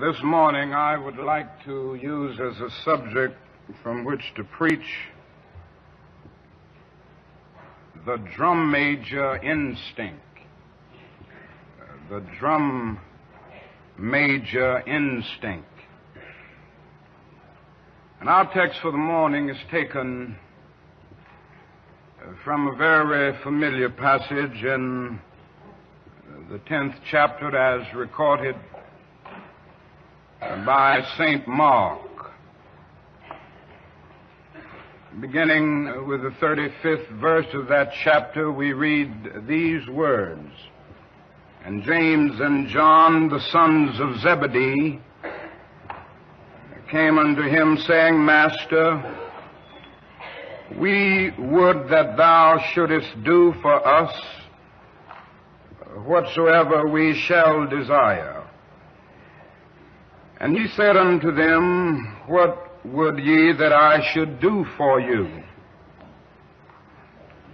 This morning I would like to use as a subject from which to preach the drum major instinct. The drum major instinct. And our text for the morning is taken from a very familiar passage in the 10th chapter as recorded Uh, by St. Mark. Beginning with the 35th verse of that chapter, we read these words. And James and John, the sons of Zebedee, came unto him, saying, Master, we would that thou shouldest do for us whatsoever we shall desire. And he said unto them, What would ye that I should do for you?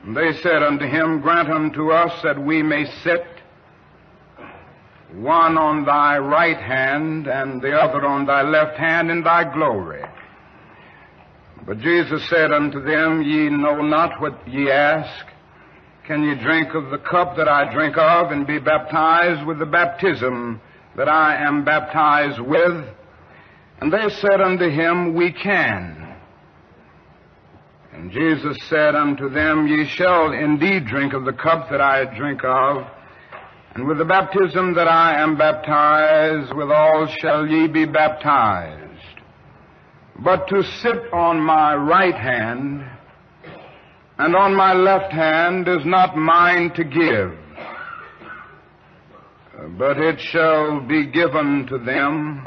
And they said unto him, Grant unto us that we may sit one on thy right hand and the other on thy left hand in thy glory. But Jesus said unto them, Ye know not what ye ask. Can ye drink of the cup that I drink of and be baptized with the baptism that I am baptized with? And they said unto him, We can. And Jesus said unto them, Ye shall indeed drink of the cup that I drink of, and with the baptism that I am baptized, withal shall ye be baptized. But to sit on my right hand and on my left hand is not mine to give but it shall be given to them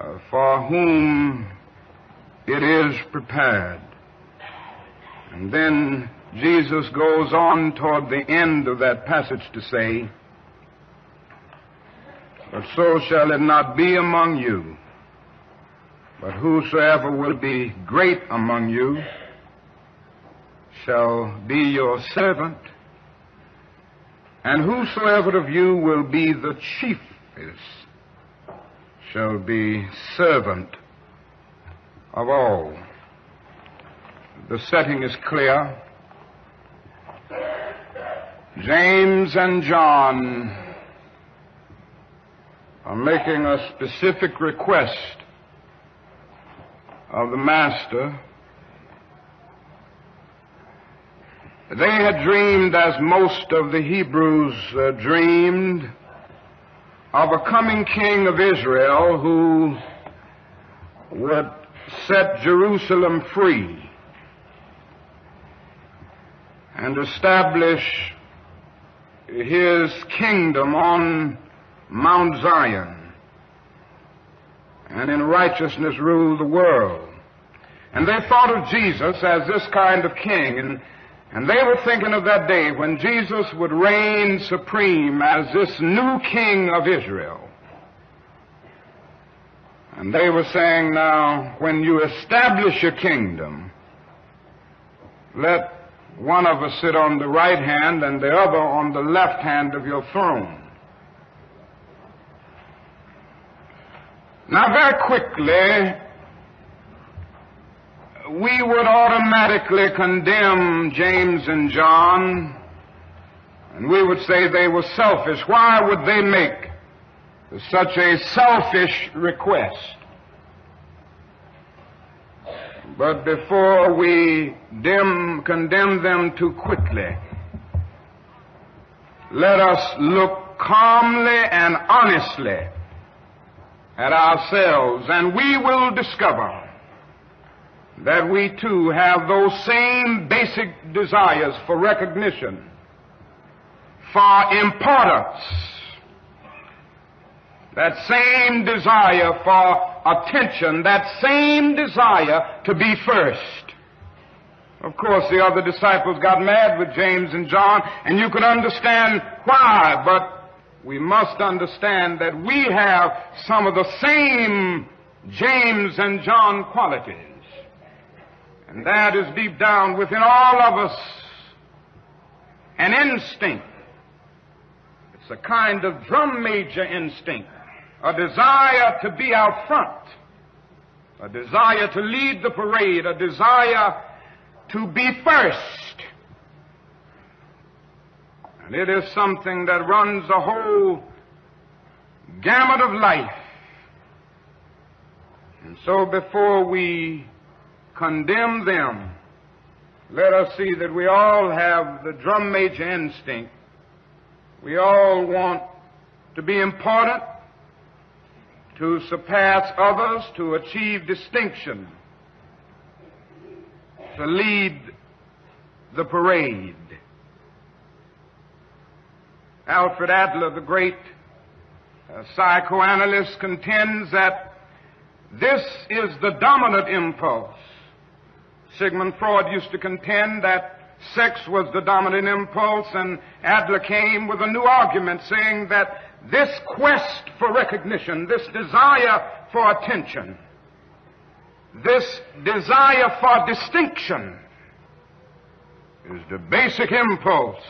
uh, for whom it is prepared. And then Jesus goes on toward the end of that passage to say, But so shall it not be among you, but whosoever will be great among you shall be your servant and whosoever of you will be the chiefest shall be servant of all. The setting is clear. James and John are making a specific request of the Master They had dreamed, as most of the Hebrews uh, dreamed, of a coming king of Israel who would set Jerusalem free and establish his kingdom on Mount Zion and in righteousness rule the world. And they thought of Jesus as this kind of king. And and they were thinking of that day when Jesus would reign supreme as this new king of Israel. And they were saying now, when you establish your kingdom, let one of us sit on the right hand and the other on the left hand of your throne. Now, very quickly, we would automatically condemn James and John, and we would say they were selfish. Why would they make such a selfish request? But before we dim, condemn them too quickly, let us look calmly and honestly at ourselves, and we will discover that we too have those same basic desires for recognition, for importance, that same desire for attention, that same desire to be first. Of course, the other disciples got mad with James and John, and you can understand why, but we must understand that we have some of the same James and John qualities. And that is deep down within all of us an instinct. It's a kind of drum major instinct. a desire to be out front, a desire to lead the parade, a desire to be first. And it is something that runs the whole gamut of life. And so before we condemn them, let us see that we all have the drum major instinct. We all want to be important, to surpass others, to achieve distinction, to lead the parade. Alfred Adler, the great uh, psychoanalyst, contends that this is the dominant impulse. Sigmund Freud used to contend that sex was the dominant impulse, and Adler came with a new argument saying that this quest for recognition, this desire for attention, this desire for distinction is the basic impulse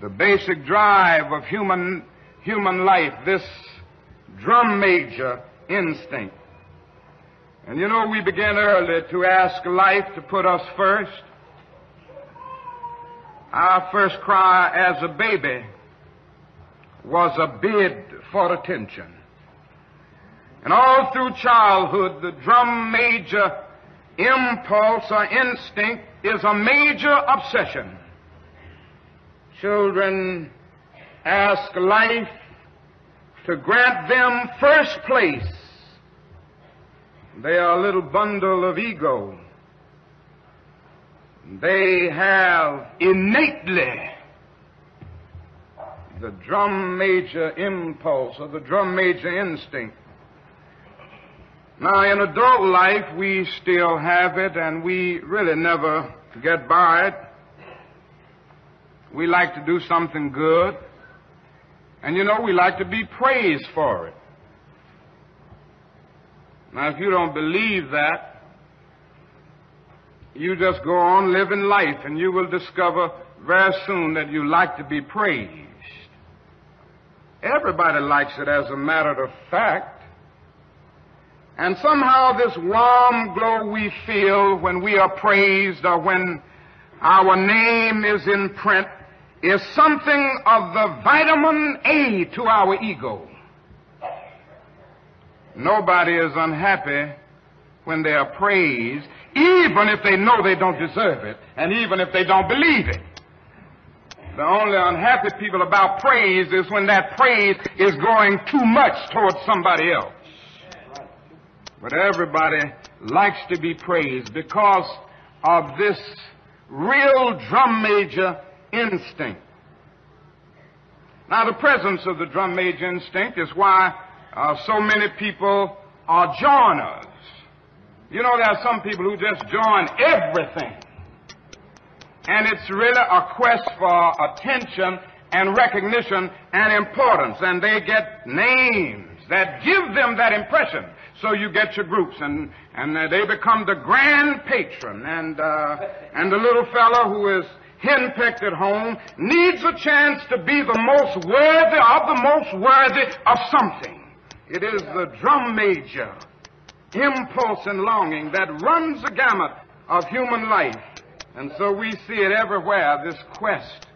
the basic drive of human, human life, this drum major instinct. And you know, we began early to ask life to put us first. Our first cry as a baby was a bid for attention. And all through childhood, the drum major impulse or instinct is a major obsession. Children ask life to grant them first place. They are a little bundle of ego. They have innately the drum major impulse or the drum major instinct. Now, in adult life, we still have it, and we really never get by it. We like to do something good. And you know, we like to be praised for it. Now, if you don't believe that, you just go on living life and you will discover very soon that you like to be praised. Everybody likes it as a matter of fact. And somehow this warm glow we feel when we are praised or when our name is in print is something of the vitamin A to our ego. Nobody is unhappy when they are praised, even if they know they don't deserve it, and even if they don't believe it. The only unhappy people about praise is when that praise is going too much towards somebody else. But everybody likes to be praised because of this real drum major instinct. Now, the presence of the drum major instinct is why uh, so many people are joiners. You know, there are some people who just join everything. And it's really a quest for attention and recognition and importance. And they get names that give them that impression. So you get your groups, and, and uh, they become the grand patron. And, uh, and the little fellow who is henpecked at home needs a chance to be the most worthy of the most worthy of something. It is the drum major impulse and longing that runs the gamut of human life. And so we see it everywhere, this quest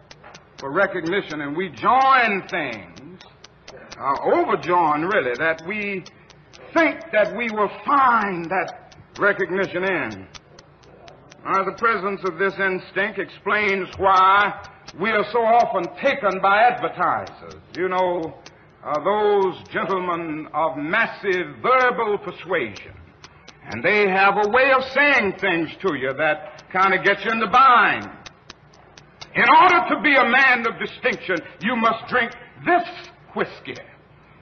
for recognition, and we join things, uh, overjoin really, that we think that we will find that recognition in. Uh, the presence of this instinct explains why we are so often taken by advertisers. You know, uh, those gentlemen of massive verbal persuasion. And they have a way of saying things to you that kind of gets you in the bind. In order to be a man of distinction, you must drink this whiskey.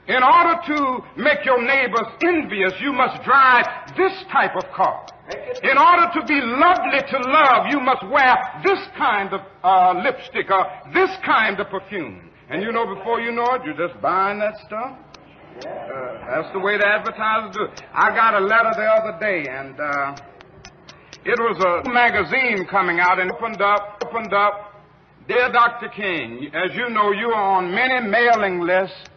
In order to make your neighbors envious, you must drive this type of car. In order to be lovely to love, you must wear this kind of uh, lipstick or this kind of perfume. And you know, before you know it, you're just buying that stuff. Uh, that's the way the advertisers do. I got a letter the other day, and uh, it was a magazine coming out and opened up, opened up. Dear Dr. King, as you know, you are on many mailing lists,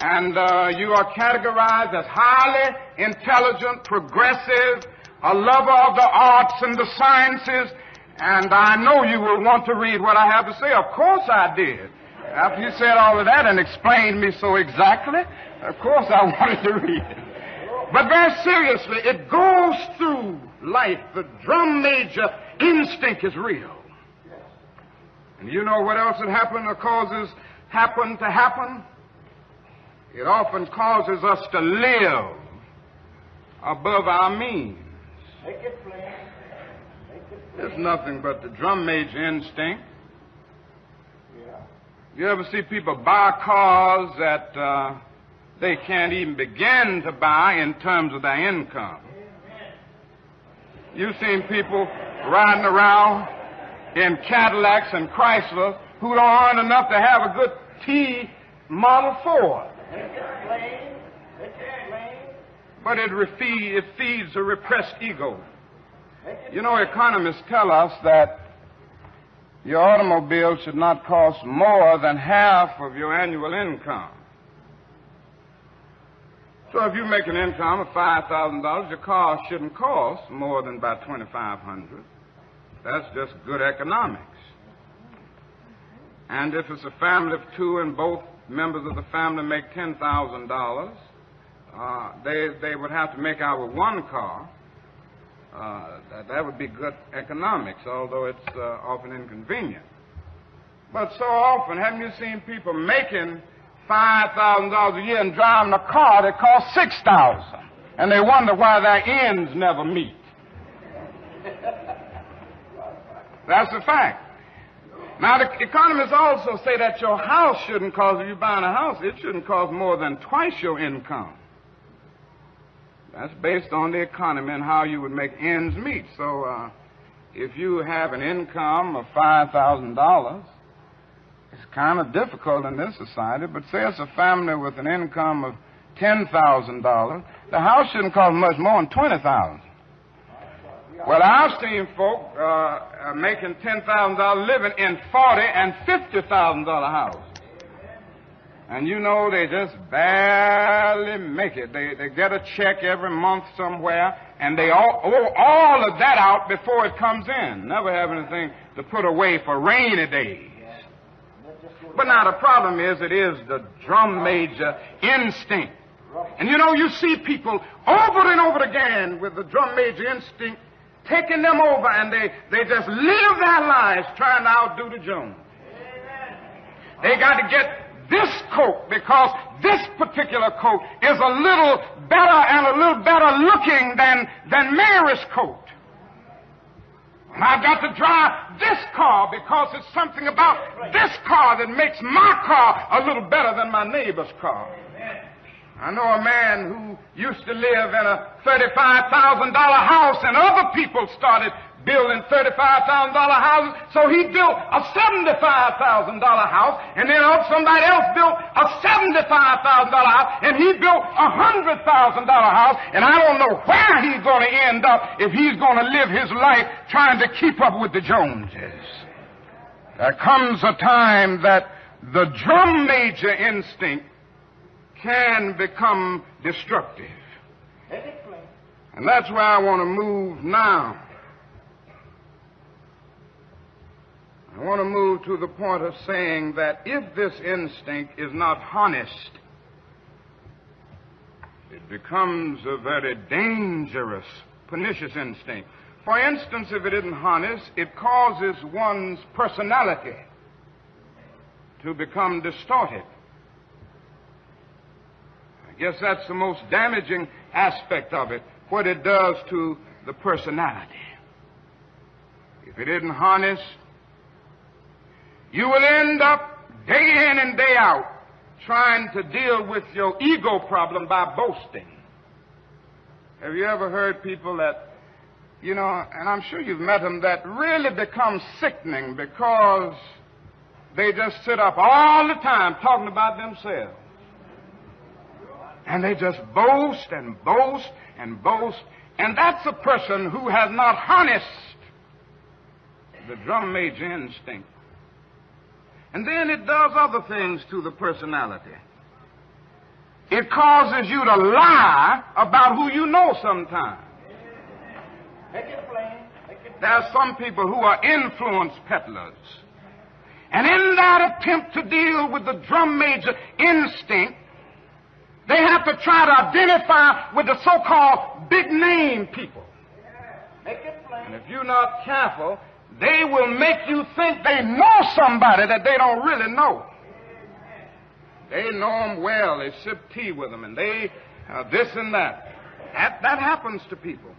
and uh, you are categorized as highly intelligent, progressive, a lover of the arts and the sciences, and I know you will want to read what I have to say. Of course I did. After you said all of that and explained me so exactly, of course I wanted to read it. But very seriously, it goes through life. The drum major instinct is real. And you know what else had happened or causes happen to happen? It often causes us to live above our means. Make it plain. Make it plain. It's nothing but the drum major instinct. Yeah. You ever see people buy cars that uh, they can't even begin to buy in terms of their income? You've seen people riding around in Cadillacs and Chrysler who don't earn enough to have a good T Model Ford. Make it plain. Make it plain. But it, refe- it feeds a repressed ego. You know, economists tell us that your automobile should not cost more than half of your annual income. So if you make an income of $5,000, your car shouldn't cost more than about 2500 That's just good economics. And if it's a family of two and both members of the family make $10,000, uh, they, they would have to make out with one car. Uh, that, that would be good economics, although it's uh, often inconvenient. But so often, haven't you seen people making five thousand dollars a year and driving a car that costs six thousand, and they wonder why their ends never meet? That's a fact. Now, the economists also say that your house shouldn't cost, if you're buying a house, it shouldn't cost more than twice your income. That's based on the economy and how you would make ends meet. So, uh, if you have an income of $5,000, it's kind of difficult in this society, but say it's a family with an income of $10,000, the house shouldn't cost much more than 20000 Well, I've seen folk uh, uh, making $10,000 living in 40 and $50,000 houses. And you know, they just barely make it. They, they get a check every month somewhere, and they all, owe all of that out before it comes in. Never have anything to put away for rainy days. But now the problem is, it is the drum major instinct. And you know, you see people over and over again with the drum major instinct taking them over, and they, they just live their lives trying to outdo the Jones. They got to get this coat because this particular coat is a little better and a little better looking than, than Mary's coat. And I've got to drive this car because it's something about this car that makes my car a little better than my neighbor's car. I know a man who used to live in a $35,000 house and other people started building $35,000 houses, so he built a $75,000 house, and then somebody else built a $75,000 house, and he built a $100,000 house, and I don't know where he's going to end up if he's going to live his life trying to keep up with the Joneses. There comes a time that the drum major instinct can become destructive. Make it plain. And that's where I want to move now. I want to move to the point of saying that if this instinct is not harnessed, it becomes a very dangerous, pernicious instinct. For instance, if it isn't harnessed, it causes one's personality to become distorted. I guess that's the most damaging aspect of it, what it does to the personality. If it isn't harnessed, you will end up day in and day out trying to deal with your ego problem by boasting. Have you ever heard people that, you know, and I'm sure you've met them, that really become sickening because they just sit up all the time talking about themselves. And they just boast and boast and boast. And that's a person who has not harnessed the drum major instinct. And then it does other things to the personality. it causes you to lie about who you know sometimes. Make it plain. There are some people who are influence peddlers. And in that attempt to deal with the drum major instinct, they have to try to identify with the so-called big name people. Make it And if you're not careful, they will make you think they know somebody that they don't really know. They know them well. They sip tea with them, and they uh, this and that. That that happens to people.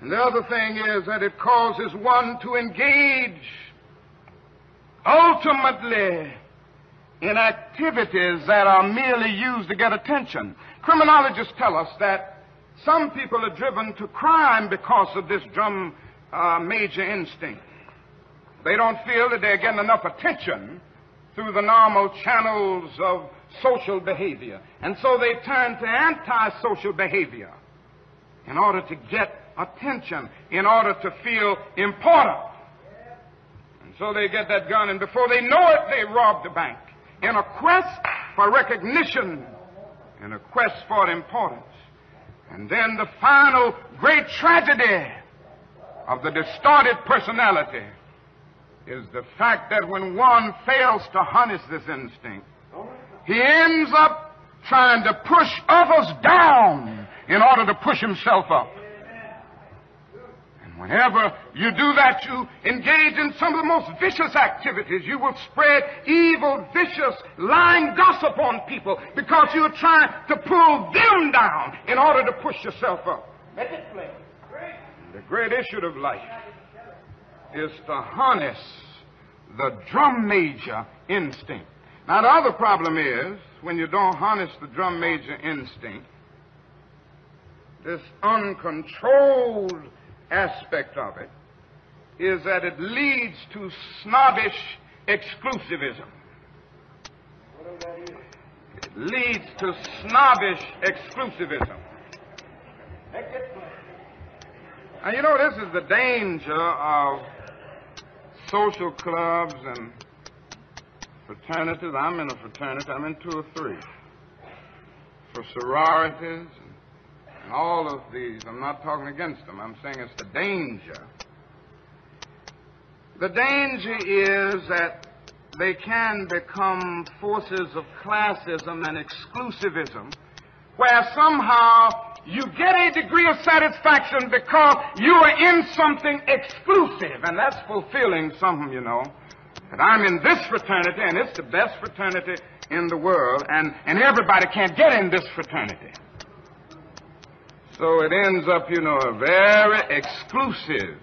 And the other thing is that it causes one to engage ultimately in activities that are merely used to get attention. Criminologists tell us that some people are driven to crime because of this drum uh, major instinct. They don't feel that they're getting enough attention through the normal channels of social behavior. And so they turn to antisocial behavior in order to get attention, in order to feel important. And so they get that gun, and before they know it, they rob the bank in a quest for recognition, in a quest for importance. And then the final great tragedy of the distorted personality is the fact that when one fails to harness this instinct, he ends up trying to push others down in order to push himself up. And whenever you do that, you engage in some of the most vicious activities. You will spread evil, vicious, lying gossip on people because you're trying to pull them down in order to push yourself up. It. The great issue of life is to harness the drum major instinct. Now, the other problem is when you don't harness the drum major instinct, this uncontrolled aspect of it is that it leads to snobbish exclusivism. It leads to snobbish exclusivism. And you know, this is the danger of social clubs and fraternities. I'm in a fraternity, I'm in two or three. For sororities and, all of these. I'm not talking against them, I'm saying it's the danger. The danger is that they can become forces of classism and exclusivism, where somehow you get a degree of satisfaction because you are in something exclusive, and that's fulfilling something, you know. That I'm in this fraternity, and it's the best fraternity in the world, and, and everybody can't get in this fraternity. So it ends up, you know, a very exclusive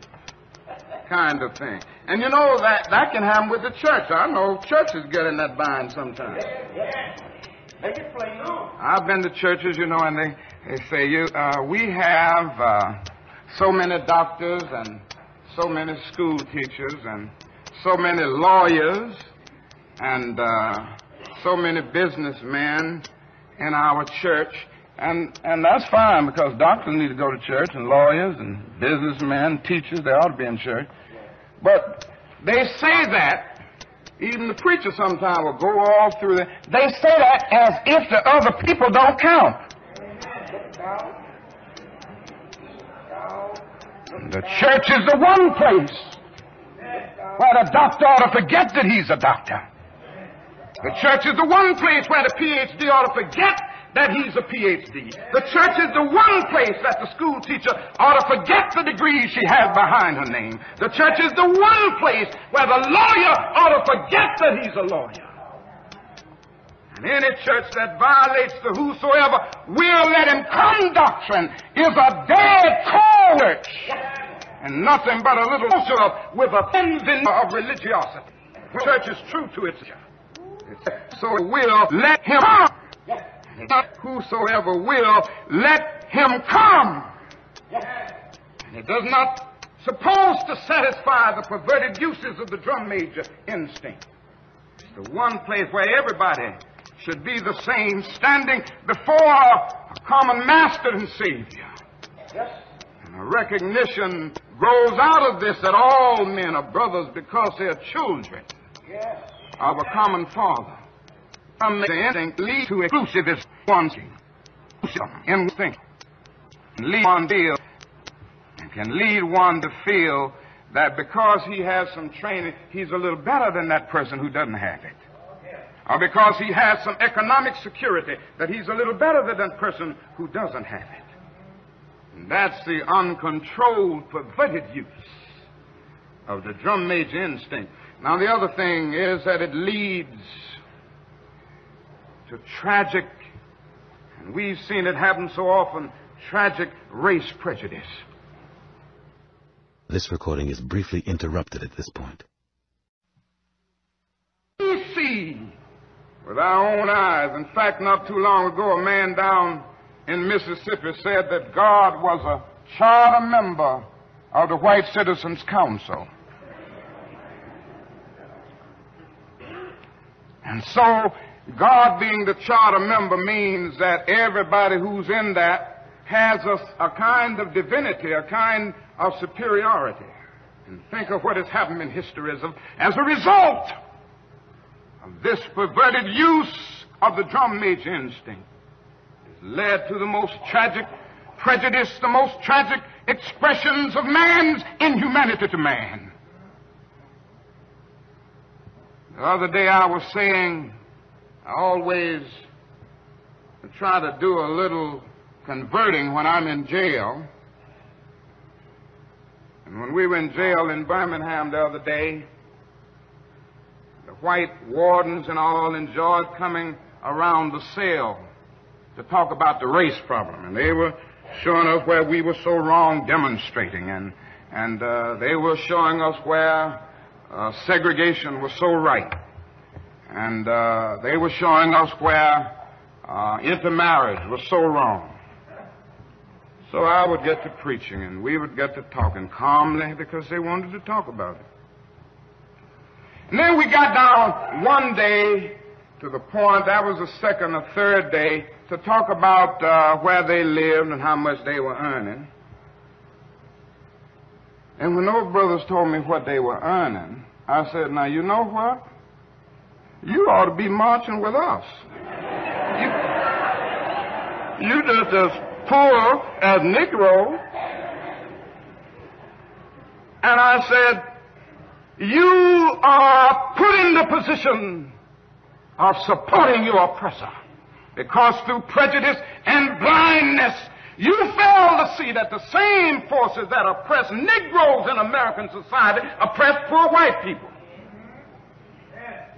kind of thing. And you know that that can happen with the church. I know churches get in that bind sometimes. Make it plain. I've been to churches, you know, and they, they say, you, uh, we have uh, so many doctors and so many school teachers and so many lawyers and uh, so many businessmen in our church. And, and that's fine because doctors need to go to church and lawyers and businessmen, teachers, they ought to be in church. But they say that, even the preacher sometimes will go all through the, they say that as if the other people don't count. The church is the one place where the doctor ought to forget that he's a doctor. The church is the one place where the PhD ought to forget that he's a PhD. The church is the one place that the school teacher ought to forget the degree she has behind her name. The church is the one place where the lawyer ought to forget that he's a lawyer. And any church that violates the whosoever will let him come doctrine is a dead church. And nothing but a little culture with a veneer of religiosity. The church is true to its so will let him come. Whosoever will, let him come. And it does not suppose to satisfy the perverted uses of the drum major instinct. It's the one place where everybody should be the same, standing before a common master and savior. Yes. And a recognition grows out of this that all men are brothers because they are children Yes. of a common father. From the instinct lead to exclusivism. One thing. instinct lead one feel can lead one to feel that because he has some training, he's a little better than that person who doesn't have it. Or because he has some economic security, that he's a little better than that person who doesn't have it. And that's the uncontrolled, perverted use of the drum major instinct. Now, the other thing is that it leads to tragic, and we've seen it happen so often, tragic race prejudice. This recording is briefly interrupted at this point. We see with our own eyes. In fact, not too long ago, a man down in Mississippi said that God was a charter member of the White Citizens Council. And so, God being the charter member means that everybody who's in that has a, a kind of divinity, a kind of superiority. And think of what has happened in history as a, result of this perverted use of the drum major instinct. Has led to the most tragic prejudice, the most tragic expressions of man's inhumanity to man. The other day I was saying, I always try to do a little converting when I'm in jail. And when we were in jail in Birmingham the other day, the white wardens and all enjoyed coming around the cell to talk about the race problem. And they were showing us where we were so wrong demonstrating. And, and uh, they were showing us where uh, segregation was so right. And uh, they were showing us where uh, intermarriage was so wrong. So I would get to preaching and we would get to talking calmly because they wanted to talk about it. And then we got down one day to the point, that was the second or third day, to talk about uh, where they lived and how much they were earning. And when those brothers told me what they were earning, I said, now you know what? You ought to be marching with us. You, you just as poor as Negro. And I said, you are put in the position of supporting your oppressor. Because through prejudice and blindness, you fail to see that the same forces that oppress Negroes in American society oppress poor white people.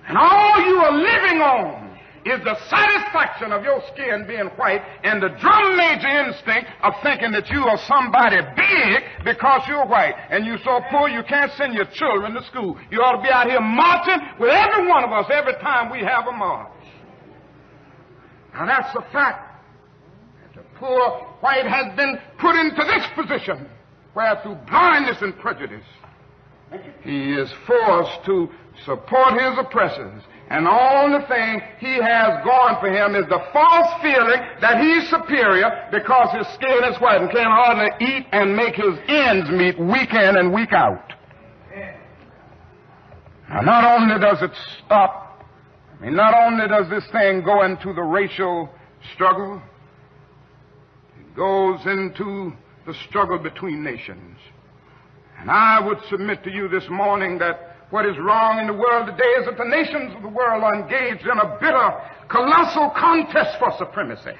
And all you are living on is the satisfaction of your skin being white and the drum major instinct of thinking that you are somebody big because you're white and you're so poor you can't send your children to school. You ought to be out here marching with every one of us every time we have a march. Now that's the fact. The poor white has been put into this position where through blindness and prejudice he is forced to support his oppressors. And the only thing he has going for him is the false feeling that he's superior because his skin is white and can hardly eat and make his ends meet week in and week out. Now, not only does it stop, I mean, not only does this thing go into the racial struggle, it goes into the struggle between nations. And I would submit to you this morning that what is wrong in the world today is that the nations of the world are engaged in a bitter, colossal contest for supremacy.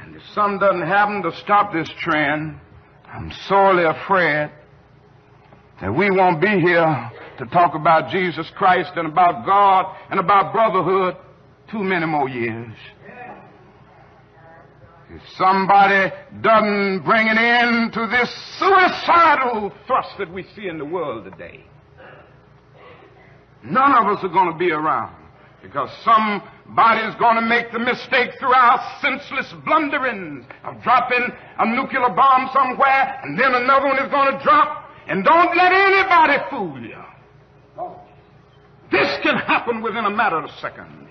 And if some doesn't happen to stop this trend, I'm sorely afraid that we won't be here to talk about Jesus Christ and about God and about brotherhood too many more years. If somebody doesn't bring an end to this suicidal thrust that we see in the world today, none of us are going to be around because somebody's going to make the mistake through our senseless blunderings of dropping a nuclear bomb somewhere and then another one is going to drop. And don't let anybody fool you. This can happen within a matter of seconds.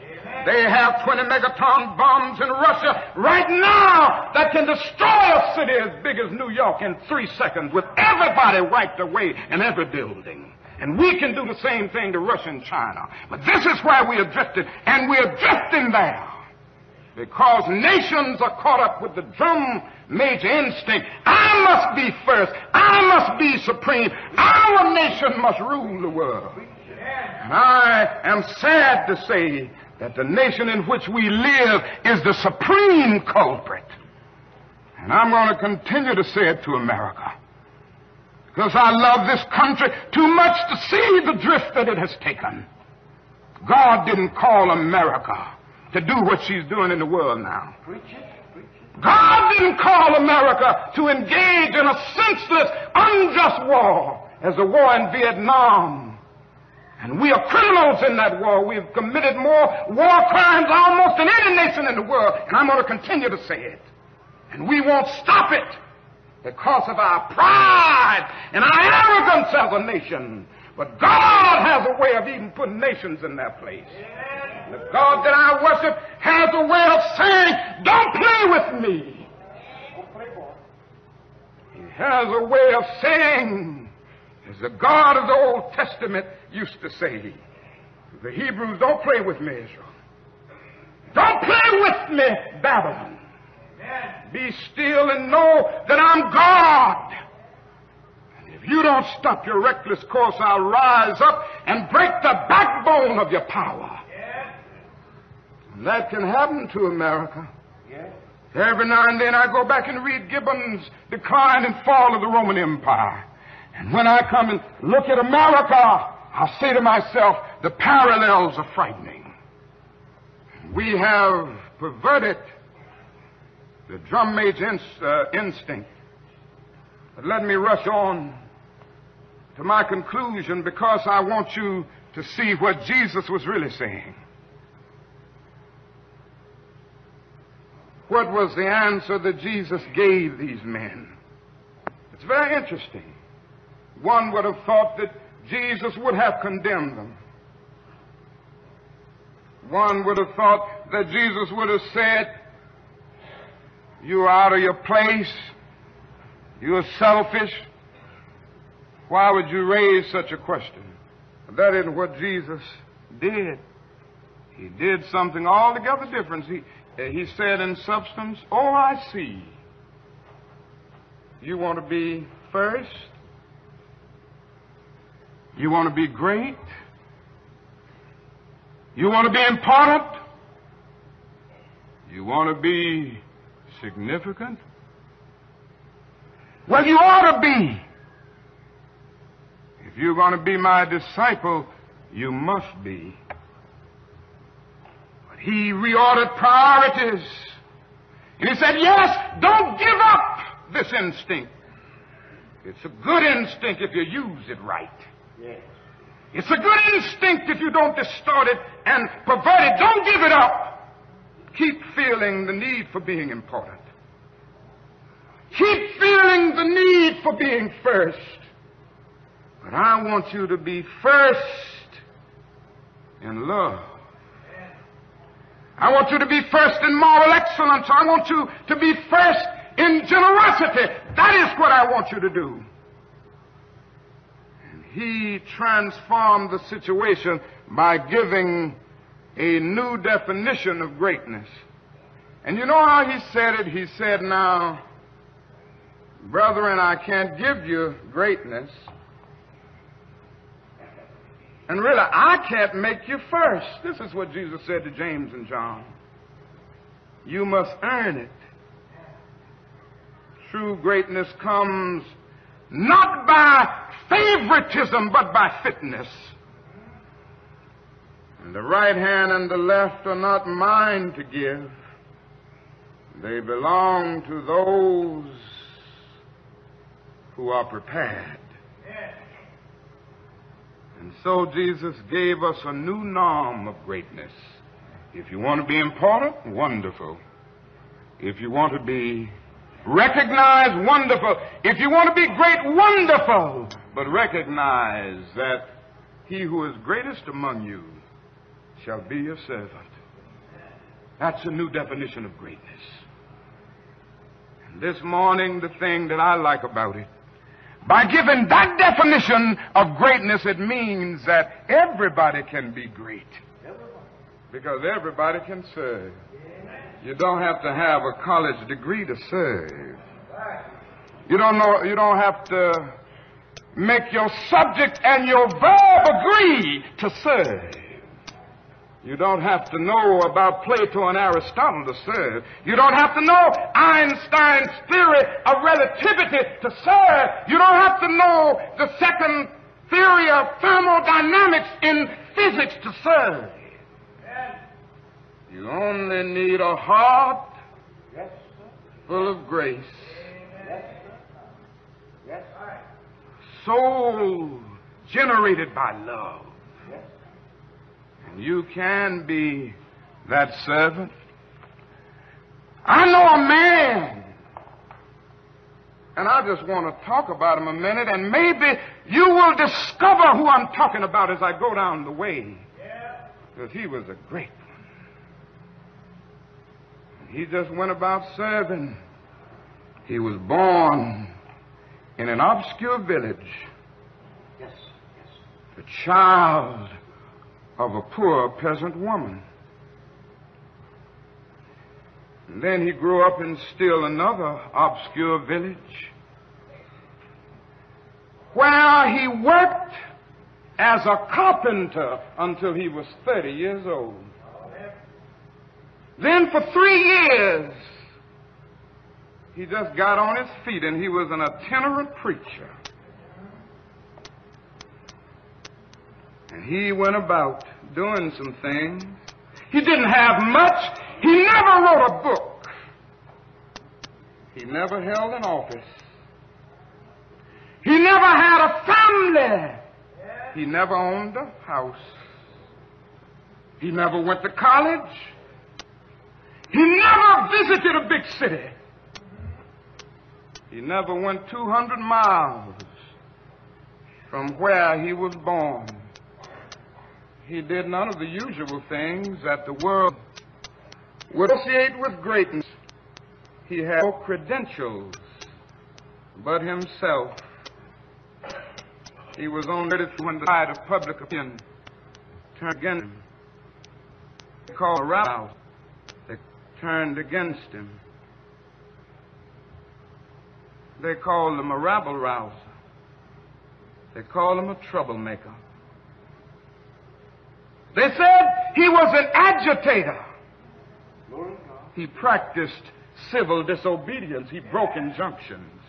They have 20 megaton bombs in Russia right now that can destroy a city as big as New York in three seconds with everybody wiped away in every building. And we can do the same thing to Russia and China. But this is where we are drifting, and we're drifting there Because nations are caught up with the drum major instinct. I must be first. I must be supreme. Our nation must rule the world. And I am sad to say that the nation in which we live is the supreme culprit. And I'm going to continue to say it to America. Because I love this country too much to see the drift that it has taken. God didn't call America to do what she's doing in the world now. Preach it. Preach it. God didn't call America to engage in a senseless, unjust war as the war in Vietnam. And we are criminals in that war. We've committed more war crimes almost than any nation in the world. And I'm going to continue to say it. And we won't stop it because of our pride and our arrogance as a nation. But God has a way of even putting nations in their place. The God that I worship has a way of saying, don't play with me. He has a way of saying, as the God of the Old Testament used to say, the Hebrews, don't play with me, Israel. Don't play with me, Babylon. Be still and know that I'm God. And if you don't stop your reckless course, I'll rise up and break the backbone of your power. Yes. And that can happen to America. Yes. Every now and then I go back and read Gibbon's Decline and Fall of the Roman Empire. And when I come and look at America, I say to myself, the parallels are frightening. We have perverted the drum major ins- uh, instinct. But let me rush on to my conclusion because I want you to see what Jesus was really saying. What was the answer that Jesus gave these men? It's very interesting. One would have thought that Jesus would have condemned them. One would have thought that Jesus would have said, You're out of your place. You're selfish. Why would you raise such a question? That isn't what Jesus did. He did something altogether different. He, he said in substance, Oh, I see. You want to be first? You want to be great? You want to be important? You want to be significant? Well, you ought to be. If you're going to be my disciple, you must be. But he reordered priorities. And he said, yes, don't give up this instinct. It's a good instinct if you use it right. Yes. It's a good instinct if you don't distort it and pervert it. Don't give it up. Keep feeling the need for being important. Keep feeling the need for being first. But I want you to be first in love. I want you to be first in moral excellence. I want you to be first in generosity. That is what I want you to do. He transformed the situation by giving a new definition of greatness. And you know how he said it? He said, Now, brethren, I can't give you greatness. And really, I can't make you first. This is what Jesus said to James and John. You must earn it. True greatness comes not by favoritism, but by fitness. And the right hand and the left are not mine to give. They belong to those who are prepared. And so Jesus gave us a new norm of greatness. If you want to be important, wonderful. If you want to be recognized, wonderful. If you want to be great, wonderful. But recognize that he who is greatest among you shall be your servant. That's a new definition of greatness. And this morning, the thing that I like about it, by giving that definition of greatness, it means that everybody can be great. Because everybody can serve. You don't have to have a college degree to serve. You don't know, you don't have to make your subject and your verb agree to serve. You don't have to know about Plato and Aristotle to serve. You don't have to know Einstein's theory of relativity to serve. You don't have to know the second theory of thermodynamics in physics to serve. You only need a heart Yes, full of grace, Yes, Yes, soul generated by love. Yes. And you can be that servant. I know a man, and I just want to talk about him a minute, and maybe you will discover who I'm talking about as I go down the way. Because he was a great. He just went about serving. He was born in an obscure village, Yes, yes. the child of a poor peasant woman. And then he grew up in still another obscure village where he worked as a carpenter until he was 30 years old. Then for three years, he just got on his feet and he was an itinerant preacher. And he went about doing some things. He didn't have much. He never wrote a book. He never held an office. He never had a family. He never owned a house. He never went to college. He never visited a big city. He never went 200 miles from where he was born. He did none of the usual things that the world would associate with greatness. He had no credentials but himself. He was only when the tide of public opinion turned against him. Called a rouse. They turned against him. They called him a rabble rouser. They called him a troublemaker. They said he was an agitator. He practiced civil disobedience. He broke injunctions.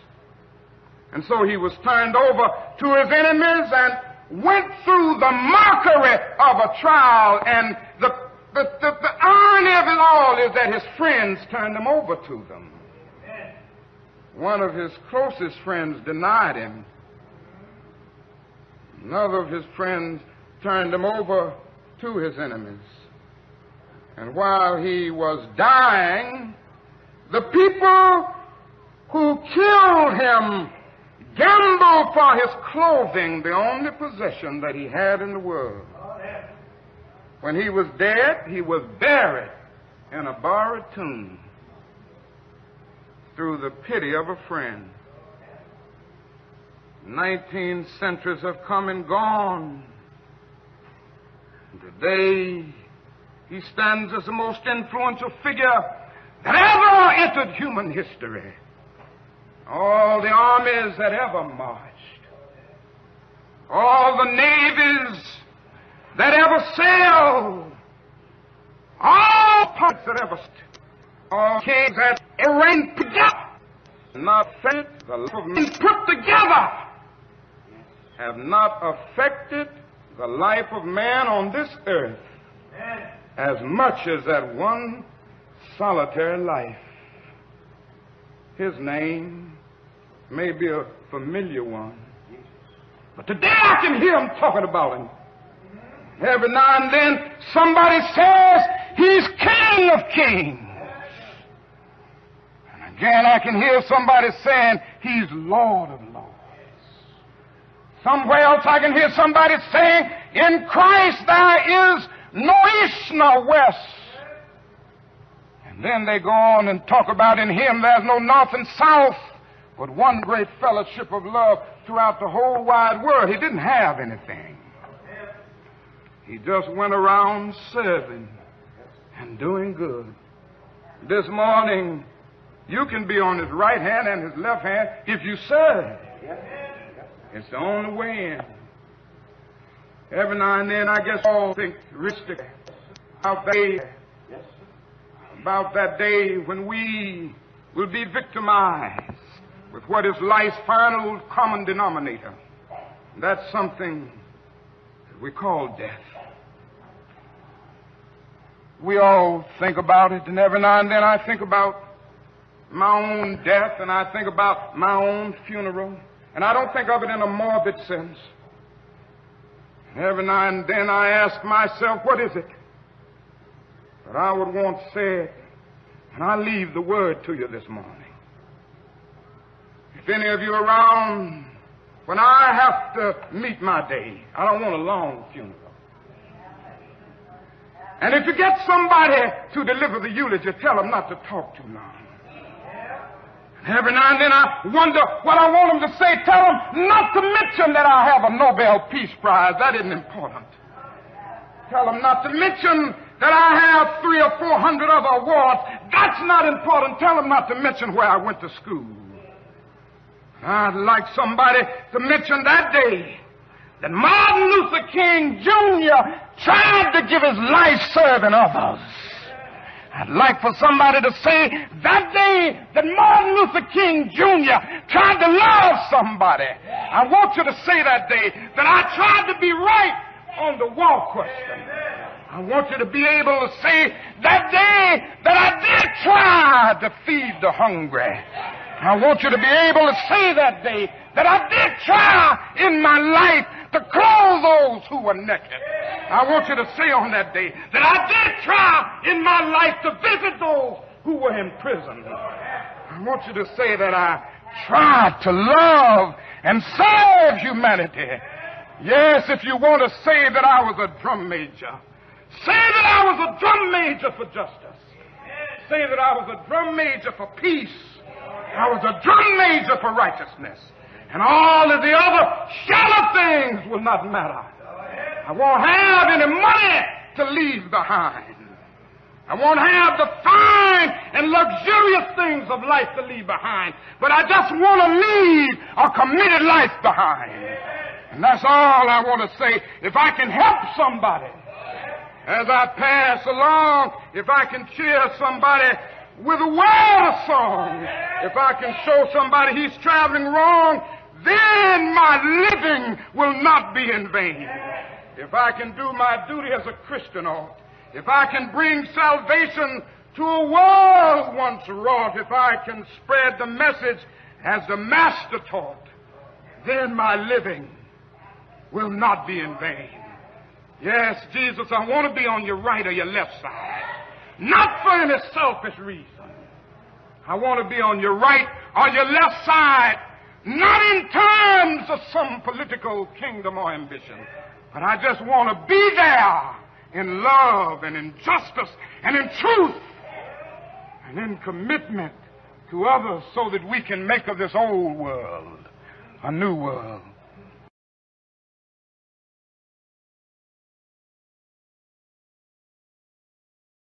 And so he was turned over to his enemies and went through the mockery of a trial. And the, the, the, the irony of it all is that his friends turned him over to them. One of his closest friends denied him. Another of his friends turned him over to his enemies. And while he was dying, the people who killed him gambled for his clothing, the only possession that he had in the world. When he was dead, he was buried in a borrowed tomb through the pity of a friend. Nineteen centuries have come and gone. Today, he stands as the most influential figure that ever entered human history. All the armies that ever marched, all the navies that ever sailed, all parts that ever, st- all kings that ever reigned together, not fed the life of men put together, have not affected the life of man on this earth as much as that one solitary life. His name may be a familiar one, but today I can hear him talking about him. Every now and then somebody says he's King of Kings. And again I can hear somebody saying he's Lord of Lords. Somewhere else I can hear somebody saying, in Christ there is no east nor west. And then they go on and talk about in Him there's no north and south, but one great fellowship of love throughout the whole wide world. He didn't have anything. He just went around serving and doing good. This morning, you can be on his right hand and his left hand if you serve. It's the only way in. Every now and then, I guess all think realistic about that day, about that day when we will be victimized with what is life's final common denominator. That's something that we call death. We all think about it, and every now and then I think about my own death, and I think about my own funeral, and I don't think of it in a morbid sense. Every now and then I ask myself, what is it that I would want said? And I leave the word to you this morning. If any of you around when I have to meet my day, I don't want a long funeral. And if you get somebody to deliver the eulogy, tell them not to talk too long. Every now and then I wonder what I want them to say. Tell them not to mention that I have a Nobel Peace Prize. That isn't important. Tell them not to mention that I have three or four hundred other awards. That's not important. Tell them not to mention where I went to school. I'd like somebody to mention that day that Martin Luther King Jr. tried to give his life serving others. I'd like for somebody to say that day that Martin Luther King Jr. tried to love somebody. I want you to say that day that I tried to be right on the war question. I want you to be able to say that day that I did try to feed the hungry. I want you to be able to say that day that I did try in my life to clothe those who were naked. I want you to say on that day that I did try in my life to visit those who were in prison. I want you to say that I tried to love and serve humanity. Yes, if you want to say that I was a drum major, say that I was a drum major for justice. Say that I was a drum major for peace. I was a drum major for righteousness. And all of the other shallow things will not matter. I won't have any money to leave behind. I won't have the fine and luxurious things of life to leave behind. But I just want to leave a committed life behind. And that's all I want to say. If I can help somebody as I pass along, if I can cheer somebody with a word of song, if I can show somebody he's traveling wrong, then my living will not be in vain. If I can do my duty as a Christian ought, if I can bring salvation to a world once wrought, if I can spread the message as the Master taught, then my living will not be in vain. Yes, Jesus, I want to be on your right or your left side. Not for any selfish reason. I want to be on your right or your left side not in terms of some political kingdom or ambition, but I just want to be there in love and in justice and in truth and in commitment to others so that we can make of this old world a new world.